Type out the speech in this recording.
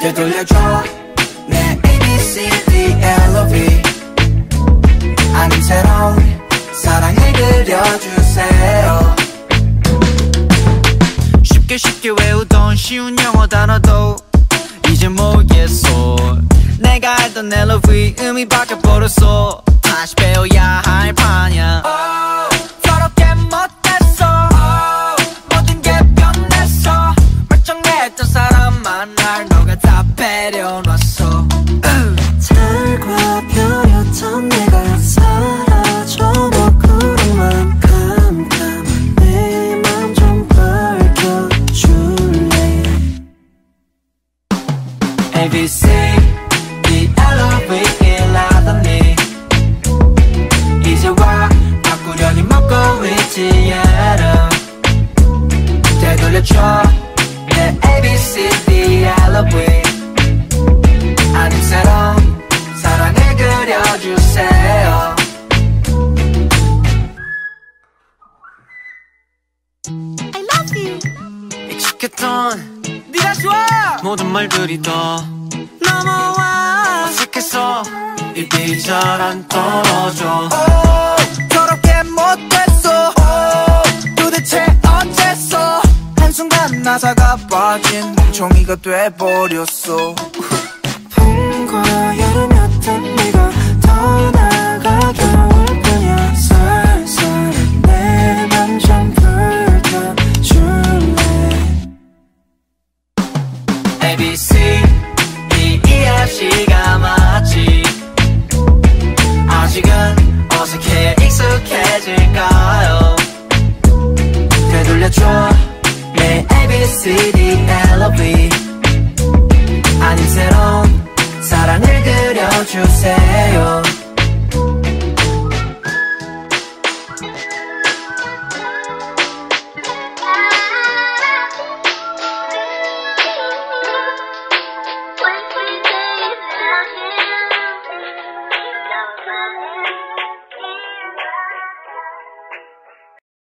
되돌려줘. 내 ABC, D, L, O, V 아님 새로운 사랑을 그려주세요. 쉽게 쉽게 외우던 쉬운 영어 단어도 이제 모르겠어 내가 알던 LOV 의미 바뀌어버렸어. 다시 배워야 할 판이야 되돌려줘 내 ABC D L O V 아님 새로운 사랑을 그려주세요. I love you. 익숙했던 네가 좋아. 모든 말들이 더 넘어와. 어색해서 입이 잘 안 떨어져 나사가 빠진 멍청이가 돼버렸어. 봄과 여름이었던 네가 떠나가 겨울뿐이야. 살살 내맘좀 불켜줄래? ABC 이 이해시가 맞지. 아직은 어색해 익숙해질까요? 되돌려줘 3D LOV 아님 새로운 사랑을 그려주세요 Thank.